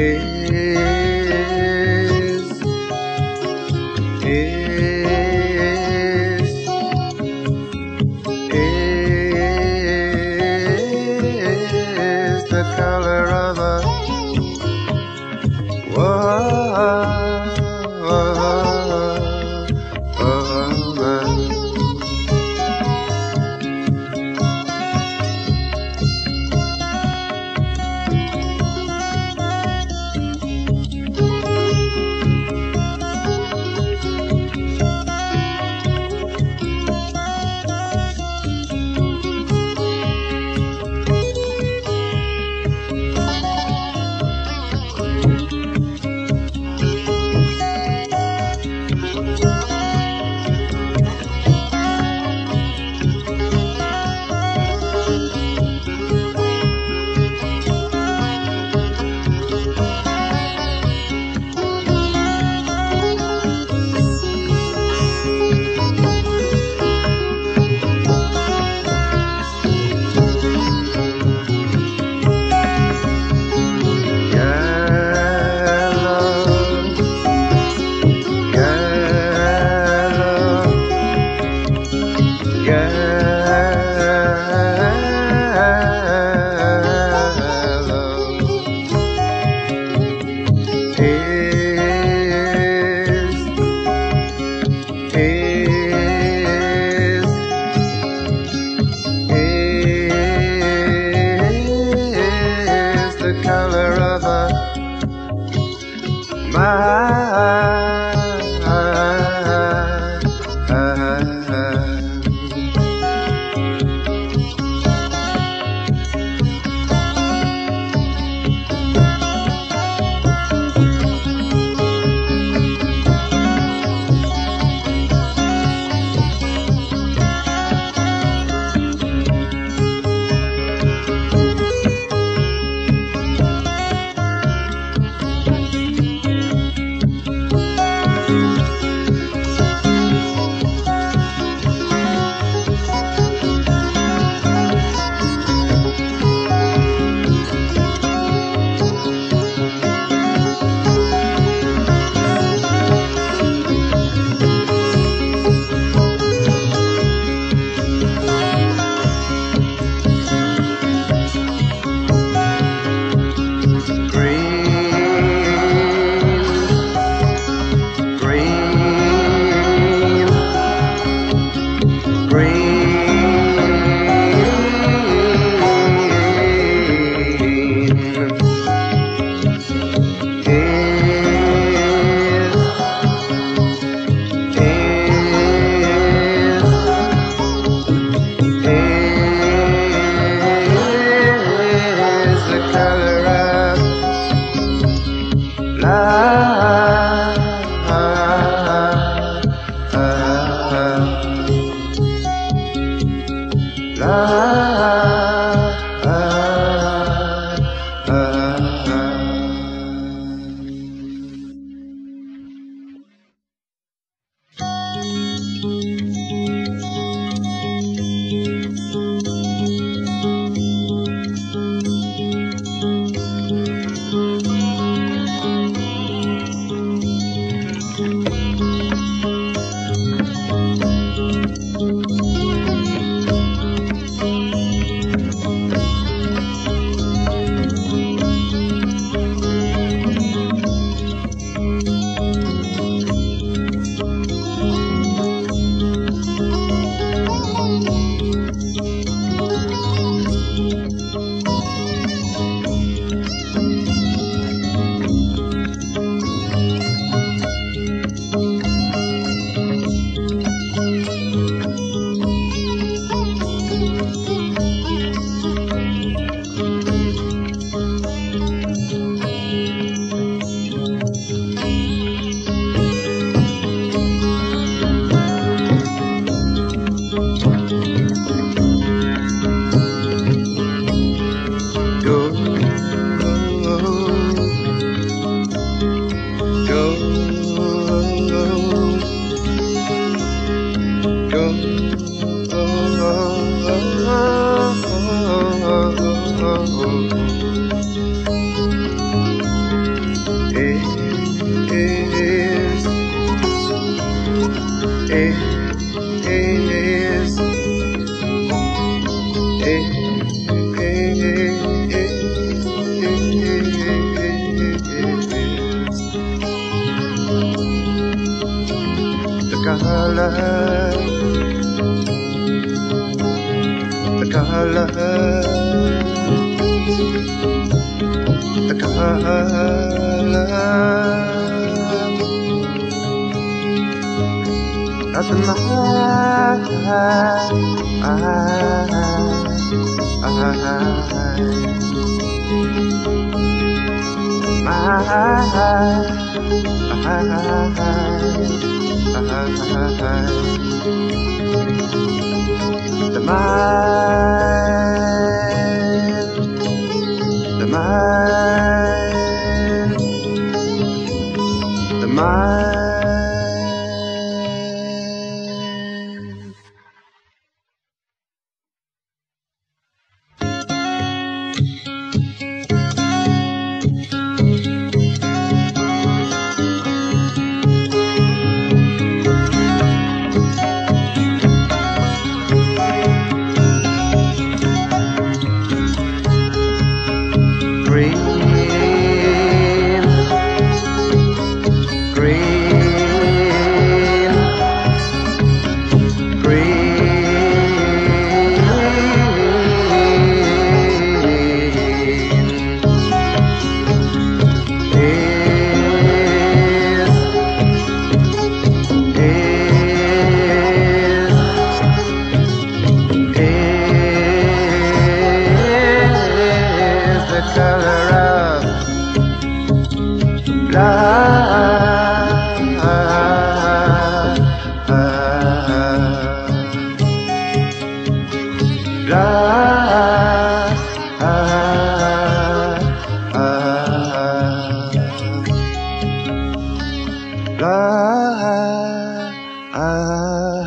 is لا color, the color, the color of the night the mind, the mind, the mind. I